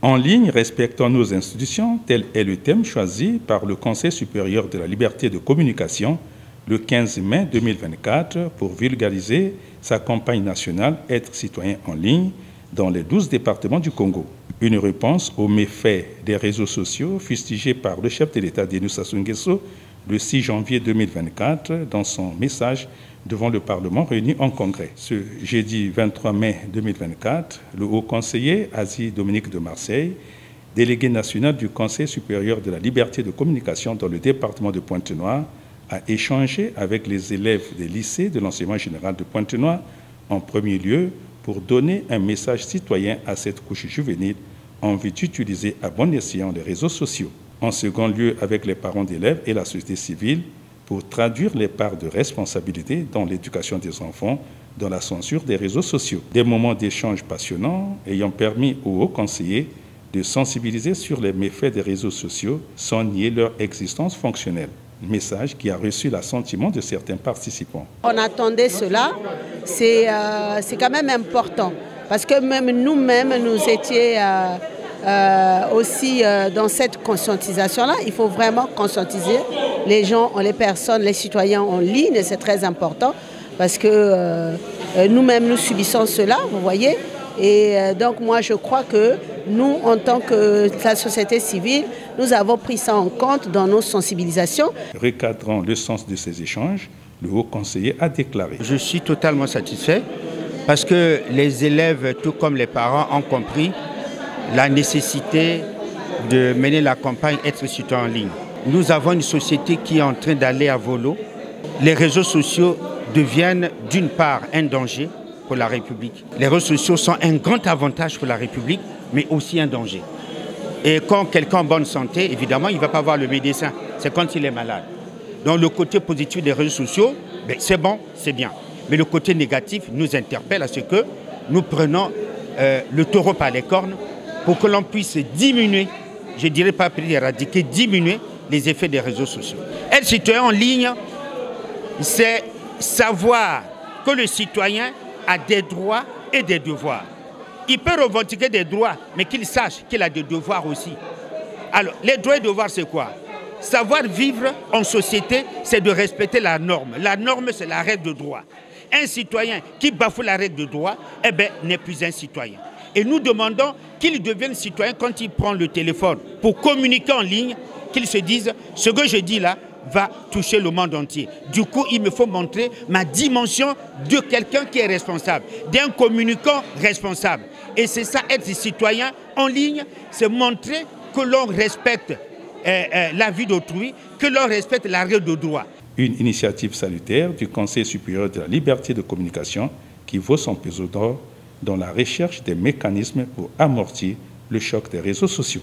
En ligne, respectant nos institutions, tel est le thème choisi par le Conseil supérieur de la liberté de communication le 15 mai 2024 pour vulgariser sa campagne nationale Être citoyen en ligne dans les 12 départements du Congo. Une réponse aux méfaits des réseaux sociaux fustigés par le chef de l'État Denis Sassou Nguesso le 6 janvier 2024 dans son message devant le Parlement réuni en congrès. Ce jeudi 23 mai 2024, le haut conseiller Asie Dominique de Marseille, délégué national du Conseil supérieur de la liberté de communication dans le département de Pointe-Noire, a échangé avec les élèves des lycées de l'enseignement général de Pointe-Noire en premier lieu pour donner un message citoyen à cette couche juvénile en vue d'utiliser à bon escient les réseaux sociaux. En second lieu, avec les parents d'élèves et la société civile, pour traduire les parts de responsabilité dans l'éducation des enfants dans la censure des réseaux sociaux. Des moments d'échange passionnants ayant permis aux hauts conseillers de sensibiliser sur les méfaits des réseaux sociaux sans nier leur existence fonctionnelle. Message qui a reçu l'assentiment de certains participants. On attendait cela, c'est euh, quand même important parce que même nous-mêmes, nous étions euh, euh, aussi dans cette conscientisation-là. Il faut vraiment conscientiser les gens, les personnes, les citoyens en ligne, c'est très important parce que euh, nous-mêmes nous subissons cela, vous voyez. Et donc moi je crois que nous, en tant que la société civile, nous avons pris ça en compte dans nos sensibilisations. Recadrant le sens de ces échanges, le haut conseiller a déclaré. Je suis totalement satisfait parce que les élèves, tout comme les parents, ont compris la nécessité de mener la campagne Être citoyen en ligne. Nous avons une société qui est en train d'aller à volo. Les réseaux sociaux deviennent d'une part un danger pour la République. Les réseaux sociaux sont un grand avantage pour la République, mais aussi un danger. Et quand quelqu'un en bonne santé, évidemment, il ne va pas voir le médecin. C'est quand il est malade. Donc le côté positif des réseaux sociaux, ben, c'est bon, c'est bien. Mais le côté négatif nous interpelle à ce que nous prenons euh, le taureau par les cornes pour que l'on puisse diminuer, je dirais pas éradiquer, diminuer les effets des réseaux sociaux. Être citoyen en ligne, c'est savoir que le citoyen a des droits et des devoirs. Il peut revendiquer des droits, mais qu'il sache qu'il a des devoirs aussi. Alors, les droits et devoirs, c'est quoi? Savoir vivre en société, c'est de respecter la norme. La norme, c'est la règle de droit. Un citoyen qui bafoue la règle de droit, eh ben, n'est plus un citoyen. Et nous demandons qu'il devienne citoyen quand il prend le téléphone pour communiquer en ligne, qu'il se dise ce que je dis là va toucher le monde entier. Du coup, il me faut montrer ma dimension de quelqu'un qui est responsable, d'un communicant responsable. Et c'est ça, être citoyen en ligne, c'est montrer que l'on respecte euh, euh, la vie d'autrui, que l'on respecte la règle de droit. Une initiative salutaire du Conseil supérieur de la liberté de communication qui vaut son pesant d'or dans la recherche des mécanismes pour amortir le choc des réseaux sociaux.